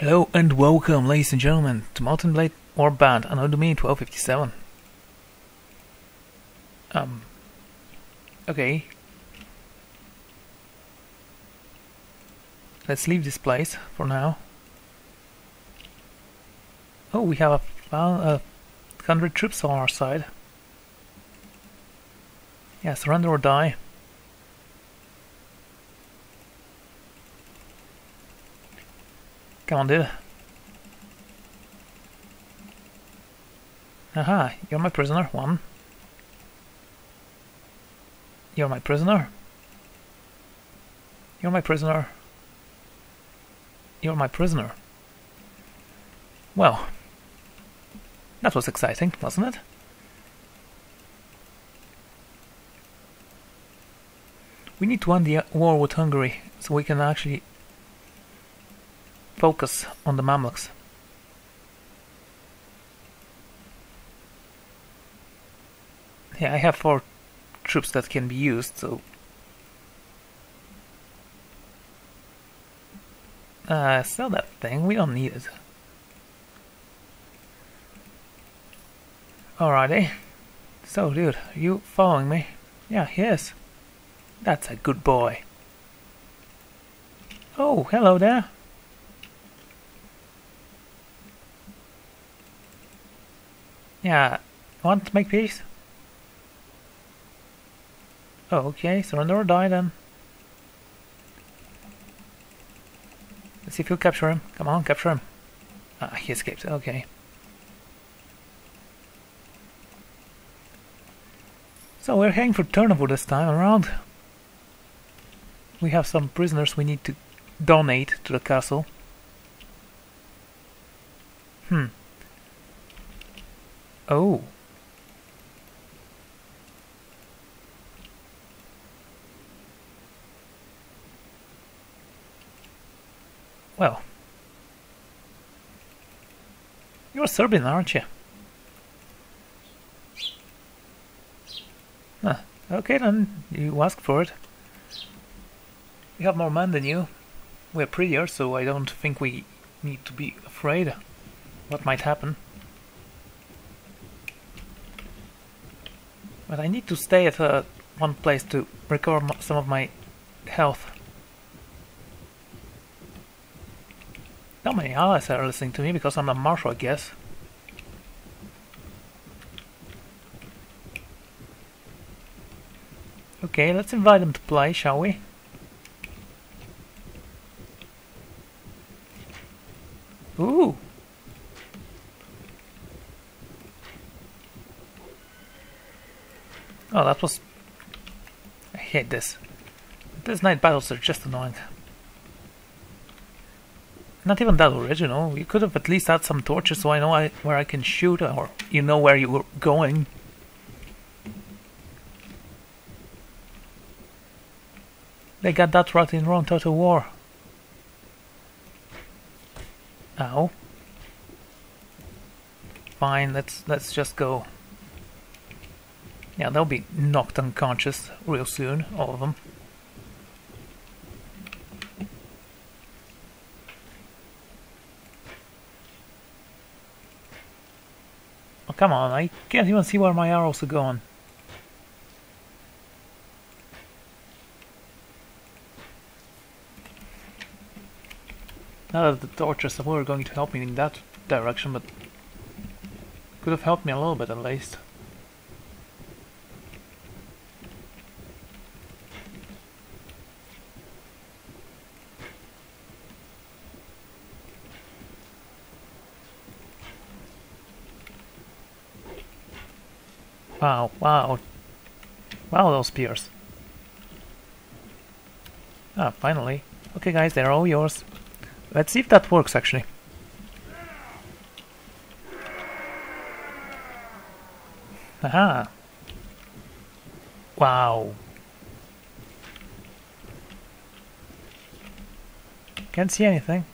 Hello and welcome, ladies and gentlemen, to Mount & Blade Warband Anno Domini 1257. Um. Okay. Let's leave this place for now. Oh, we have a, a hundred troops on our side. Yeah, surrender or die. Come on, dude. Aha, you're my prisoner. One. You're my prisoner. You're my prisoner. You're my prisoner. Well, that was exciting, wasn't it? We need to end the war with Hungary so we can actually focus on the Mamluks. Yeah, I have four troops that can be used, so... Uh, sell that thing, we don't need it. Alrighty. So, dude, are you following me? Yeah, he is. That's a good boy. Oh, hello there. Yeah, want to make peace? Oh, okay, surrender or die then. Let's see if you'll capture him. Come on, capture him. Ah, he escaped, okay. So we're heading for Turnovo this time around. We have some prisoners we need to donate to the castle. Hmm. Oh. Well. You're Serbian, aren't you? Ah, okay then, you asked for it. We have more men than you. We're prettier, so I don't think we need to be afraid what might happen. But I need to stay at uh, one place to recover some of my health. Not many allies are listening to me because I'm a marshal, I guess. Okay, let's invite them to play, shall we? Ooh! Oh, that was... I hate this. These night battles are just annoying. Not even that original. You could have at least had some torches so I know I, where I can shoot, or you know where you're going. They got that right in Rome Total War. Ow. Fine, let's let's just go. Yeah, they'll be knocked unconscious real soon, all of them. Come on, I can't even see where my arrows are going. Not that the torches were going to help me in that direction, but could have helped me a little bit at least. Wow, wow. Those spears. Ah, finally. Okay guys, they're all yours. Let's see if that works actually. Aha! Wow! Can't see anything.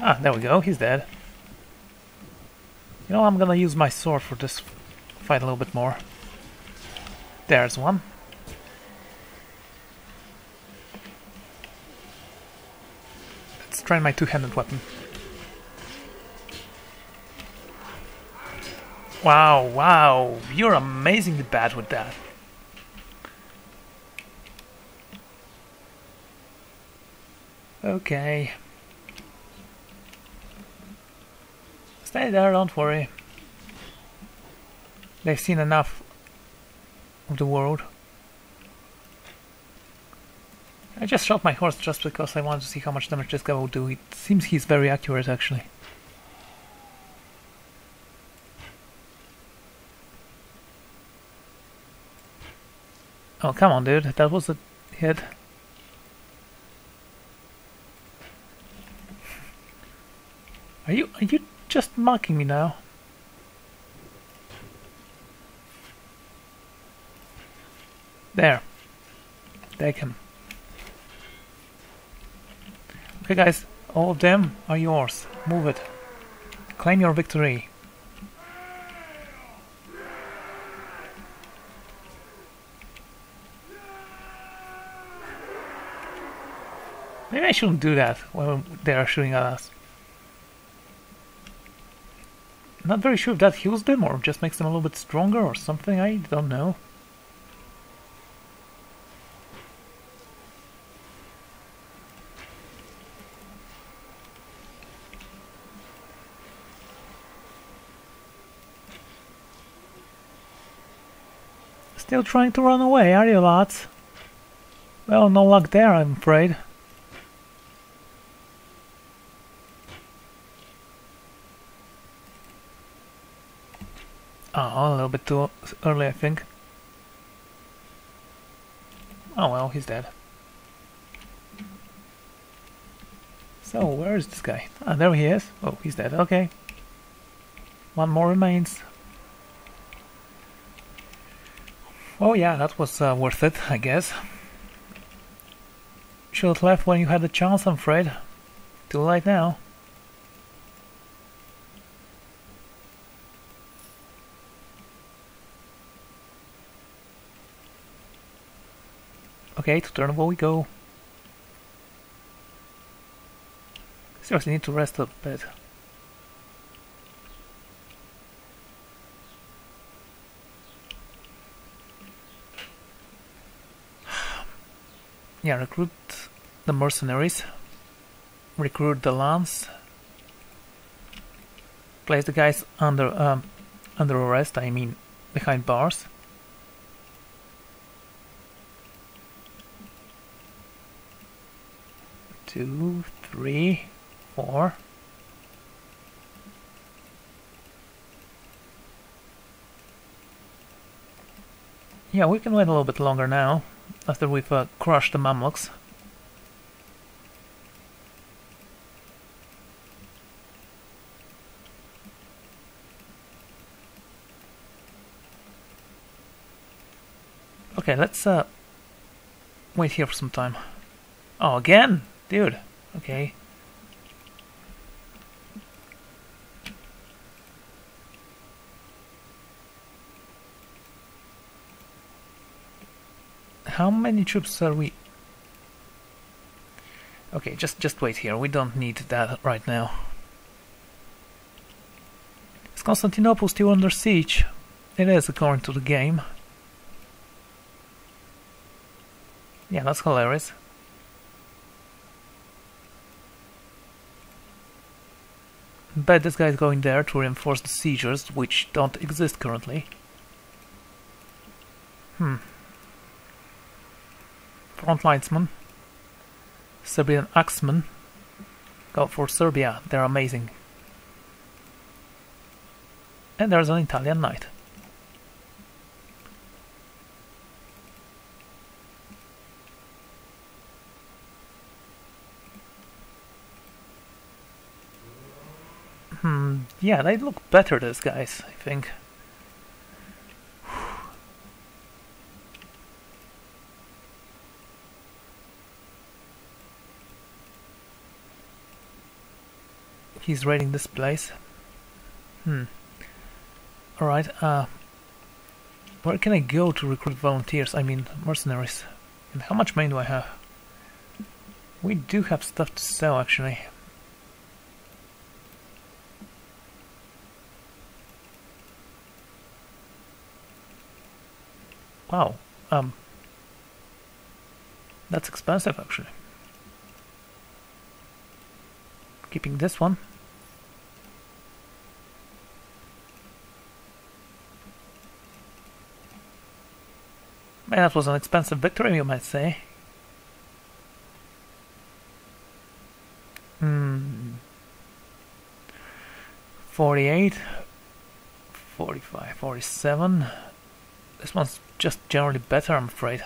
Ah, there we go, he's dead. You know, I'm gonna use my sword for this fight a little bit more. There's one. Let's try my two-handed weapon. Wow, wow, you're amazingly bad with that. Okay. Stay there, don't worry. They've seen enough of the world. I just shot my horse just because I wanted to see how much damage this guy will do. It seems he's very accurate actually. Oh, come on, dude. That was a hit. Are you are you just mocking me now? There. Take him. Okay guys, all of them are yours. Move it. Claim your victory. Maybe I shouldn't do that when they are shooting at us. Not very sure if that heals them or just makes them a little bit stronger or something, I don't know. Still trying to run away, are you lads? Well, no luck there, I'm afraid. Oh, a little bit too early, I think. Oh well, he's dead. So, where is this guy? Ah, there he is. Oh, he's dead. Okay. One more remains. Oh yeah, that was uh, worth it, I guess. Should have left when you had the chance, I'm afraid. Too late now. Okay, to turn Turnovo we go. Seriously, need to rest a bit. Yeah, recruit the mercenaries, recruit the lance, place the guys under um, under arrest. I mean, behind bars. two, three, four. Yeah, we can wait a little bit longer now, after we've uh, crushed the Mamluks. Okay, let's uh, wait here for some time. Oh, again? Dude, okay. How many troops are we? Okay, just just wait here. We don't need that right now. Is Constantinople still under siege? It is, according to the game. Yeah, that's hilarious. bet this guy is going there to reinforce the seizures, which don't exist currently. Hmm. Frontlinesman. Serbian Axeman. Go for Serbia, they're amazing. And there's an Italian knight. Hmm, yeah, they look better, those guys, I think. He's raiding this place. Hmm. Alright, uh... Where can I go to recruit volunteers? I mean, mercenaries. And how much money do I have? We do have stuff to sell, actually. Wow. Um... That's expensive, actually. Keeping this one. Man, that was an expensive victory, you might say. Hmm. 48, 45, 47. This one's just generally better, I'm afraid.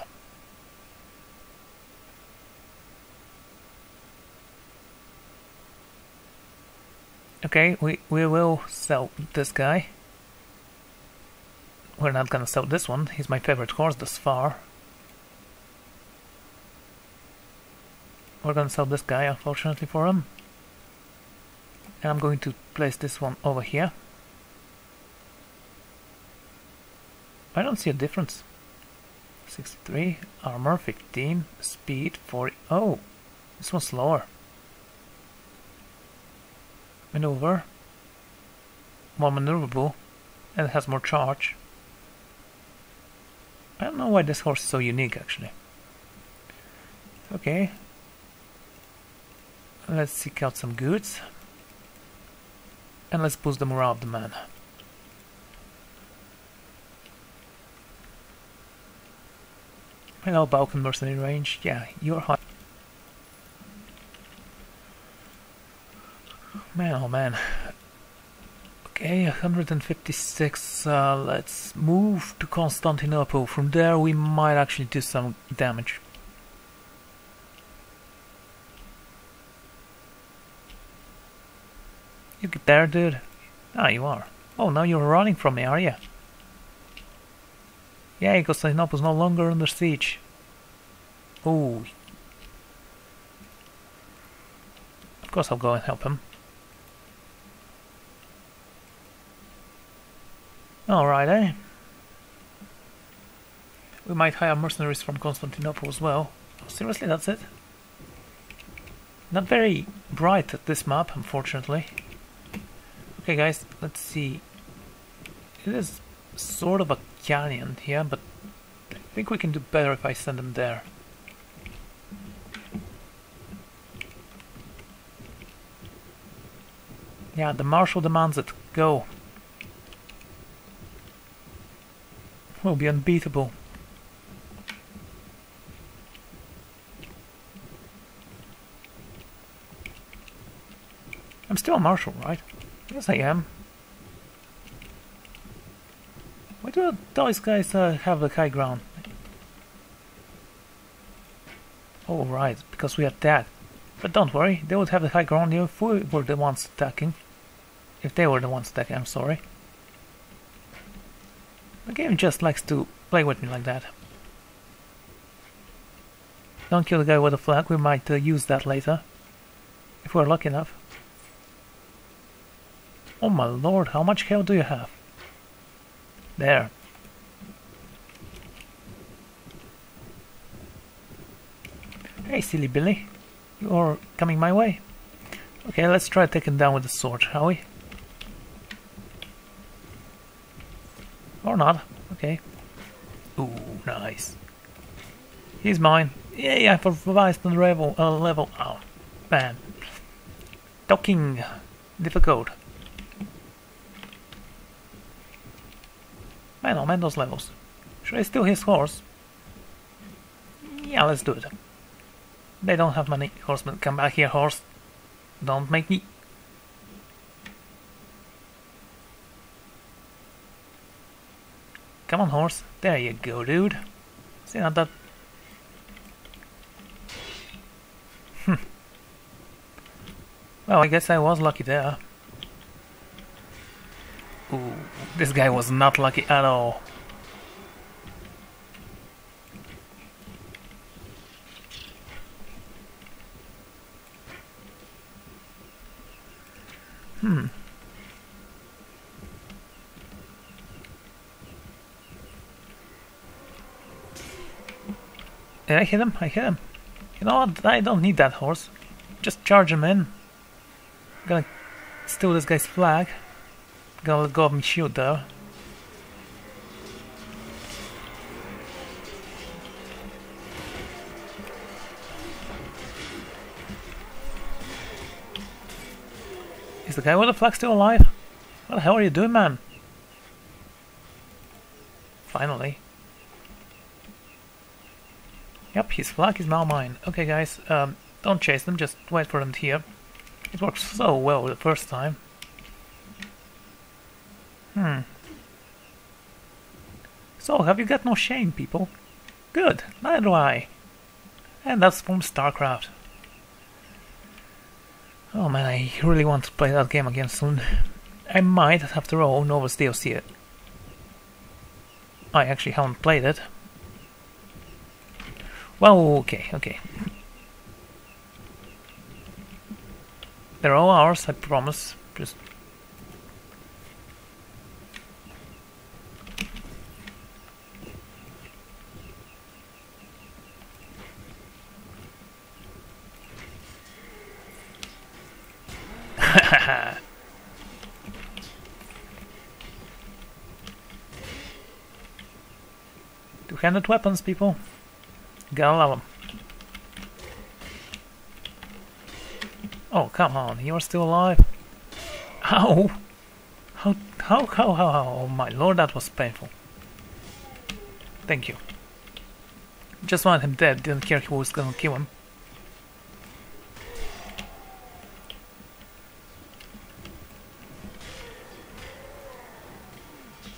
Okay, we, we will sell this guy. We're not gonna sell this one, he's my favorite horse thus far. We're gonna sell this guy, unfortunately for him. And I'm going to place this one over here. I don't see a difference. 63, armor 15, speed 40. Oh, this one's slower. Maneuver, more maneuverable, and it has more charge. I don't know why this horse is so unique actually. Okay, let's seek out some goods and let's boost the morale of the man. Hello, Balkan mercenary range. Yeah, you're hot. Man, oh man. Okay, 156. Uh, let's move to Constantinople. From there, we might actually do some damage. You get there, dude? Ah, you are. Oh, now you're running from me, are you? Yeah, Constantinople's no longer under siege. Oh. Of course I'll go and help him. Alright, eh? We might hire mercenaries from Constantinople as well. Seriously, that's it? Not very bright at this map, unfortunately. Okay guys, let's see. It is sort of a canyon here, but I think we can do better if I send them there. Yeah, the marshal demands it. Go. We'll be unbeatable. I'm still a marshal, right? Yes, I am. Why do those guys uh, have the high ground? Oh, right, because we attacked. But don't worry, they would have the high ground if we were the ones attacking. If they were the ones attacking, I'm sorry. The game just likes to play with me like that. Don't kill the guy with the flag, we might uh, use that later. If we're lucky enough. Oh my lord, how much health do you have? There. Hey, silly Billy. You're coming my way. Okay, let's try taking down with the sword, shall we? Or not. Okay. Ooh, nice. He's mine. Yeah, I've revised the level. Uh, level. Oh, man. Docking. Difficult. Man, oh man, those levels. Should I steal his horse? Yeah, let's do it. They don't have money. Horseman, come back here, horse. Don't make me... Come on, horse. There you go, dude. See, not that... Hmm. well, I guess I was lucky there. Ooh, this guy was not lucky at all. Hmm. Did I hit him? I hit him. You know what? I don't need that horse. Just charge him in. I'm gonna steal this guy's flag. I'm gonna let go of my shield though. Is the guy with the flag still alive? What the hell are you doing, man? Finally. Yep, his flag is now mine. Okay, guys, um, don't chase them, just wait for them here. It worked so well the first time. Hmm. So, have you got no shame, people? Good, neither do I. And that's from StarCraft. Oh man, I really want to play that game again soon. I might, after all, Novus DLC it. I actually haven't played it. Well, okay, okay. They're all ours, I promise. Just Two-handed weapons, people. Gotta love them. Oh, come on, you're still alive? How? How, how, how, how, how? Oh my lord, that was painful. Thank you. Just wanted him dead, didn't care who was gonna kill him.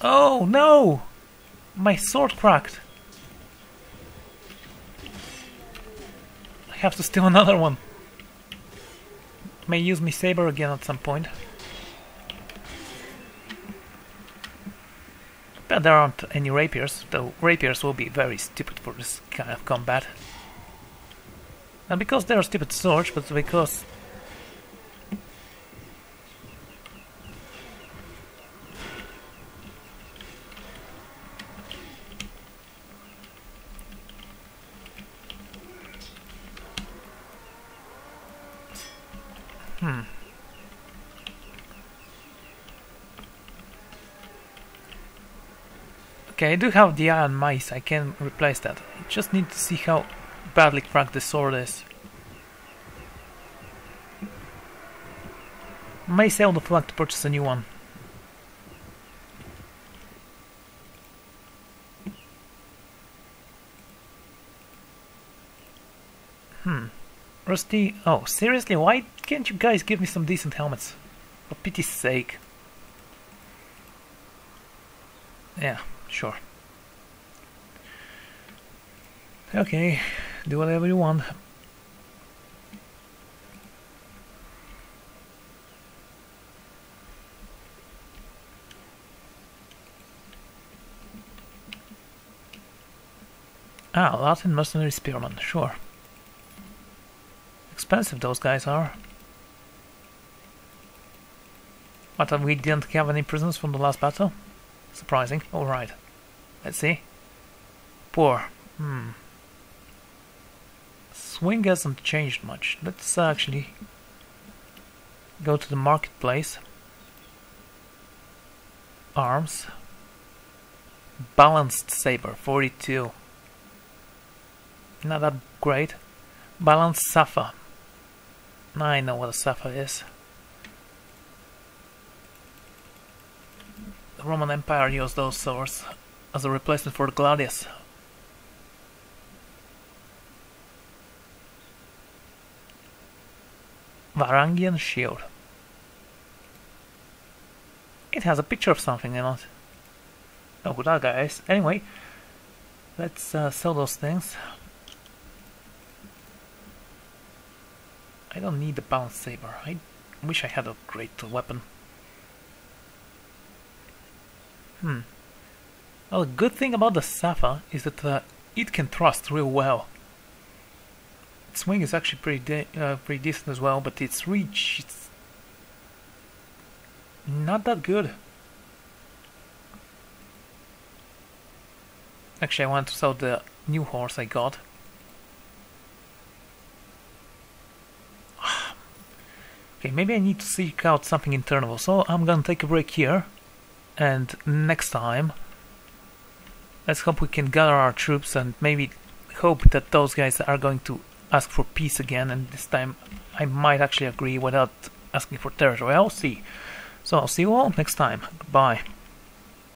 Oh no! My sword cracked. Have to steal another one. May use my saber again at some point. But there aren't any rapiers, though rapiers will be very stupid for this kind of combat. Not because they're stupid swords, but because Okay, I do have the iron mace, I can replace that. I just need to see how badly cracked the sword is. May sell the flag to purchase a new one. Hmm. Rusty, oh, seriously, why can't you guys give me some decent helmets? For pity's sake. Yeah, sure. Okay, do whatever you want. Ah, Latin mercenary spearman, sure. Expensive those guys are. But we didn't have any prisoners from the last battle? Surprising. Alright. Let's see. Poor. Hmm. Swing hasn't changed much. Let's actually go to the marketplace. Arms. Balanced saber, 42. Not that great. Balanced Spatha. I know what a Spatha is. The Roman Empire used those swords as a replacement for the gladius. Varangian shield. It has a picture of something in it. Oh, good luck, guys. Anyway, let's uh, sell those things. I don't need the balanced saber. I wish I had a great weapon. Hmm. Well, the good thing about the Spatha is that uh, it can thrust real well. Its swing is actually pretty uh, pretty decent as well, but its reach is not that good. Actually, I want to sell the new horse I got. okay, maybe I need to seek out something internal, so I'm gonna take a break here and next time let's hope we can gather our troops and maybe hope that those guys are going to ask for peace again and this time I might actually agree without asking for territory. I'll see. So I'll see you all next time. Goodbye.